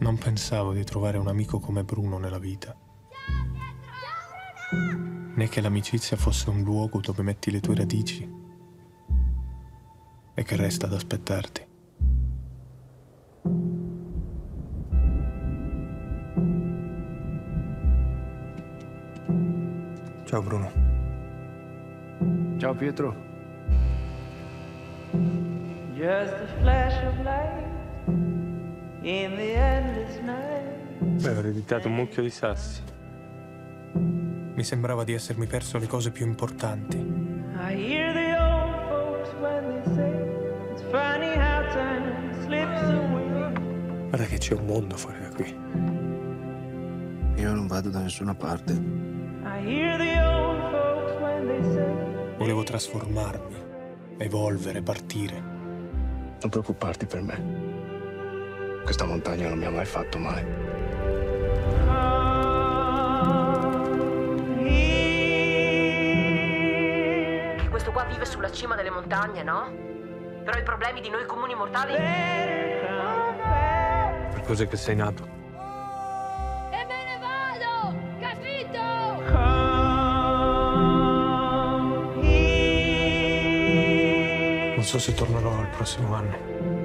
Non pensavo di trovare un amico come Bruno nella vita. Né che l'amicizia fosse un luogo dove metti le tue radici e che resta ad aspettarti. Ciao Bruno. Ciao Pietro. Just a flash of light in the night. Beh, ho ereditato un mucchio di sassi. Mi sembrava di essermi perso le cose più importanti. I hear the old folks when they say it's funny how time slips away. Guarda che c'è un mondo fuori da qui. Io non vado da nessuna parte. I hear the old folks when they say Volevo trasformarmi, evolvere, partire. Non preoccuparti per me. Questa montagna non mi ha mai fatto male. Qua vive sulla cima delle montagne, no? Però i problemi di noi comuni mortali... Per cos'è che sei nato? E me ne vado! Capito? Come here. Non so se tornerò il prossimo anno.